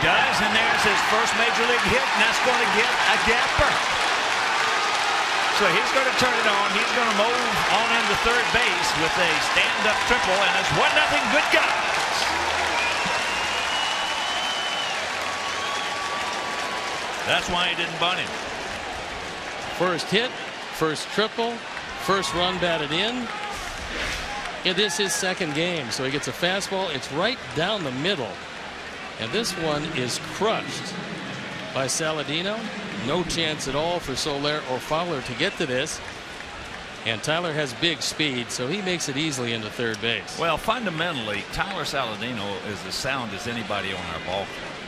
does, and there's his first major league hit, and that's going to get a gapper. So he's going to turn it on. He's going to move on into third base with a stand-up triple, and it's one nothing. Good guys. That's why he didn't bunt him. First hit, first triple, first run batted in. It is his second game, so he gets a fastball. It's right down the middle. And this one is crushed by Saladino. No chance at all for Soler or Fowler to get to this. And Tyler has big speed, so he makes it easily into third base. Well, fundamentally, Tyler Saladino is as sound as anybody on our ball club.